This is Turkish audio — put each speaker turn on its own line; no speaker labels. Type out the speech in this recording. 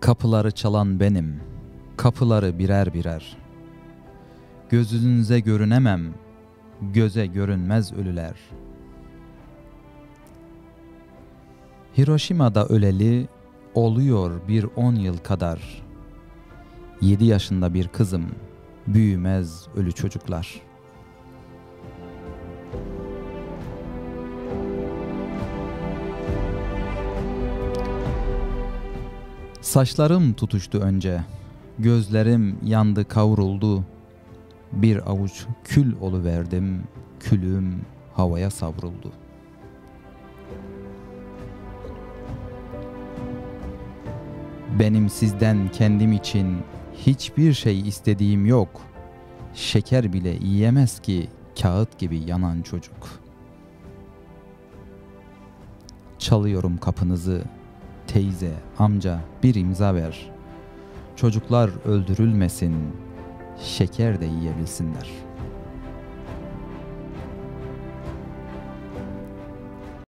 Kapıları çalan benim, kapıları birer birer. Gözünüze görünemem, göze görünmez ölüler. Hiroşima'da öleli oluyor bir on yıl kadar. Yedi yaşında bir kızım, büyümez ölü çocuklar.'' Saçlarım tutuştu önce, gözlerim yandı kavruldu. Bir avuç kül verdim, külüm havaya savruldu. Benim sizden kendim için hiçbir şey istediğim yok. Şeker bile yiyemez ki kağıt gibi yanan çocuk. Çalıyorum kapınızı, teyze, amca bir imza ver. Çocuklar öldürülmesin, şeker de yiyebilsinler.''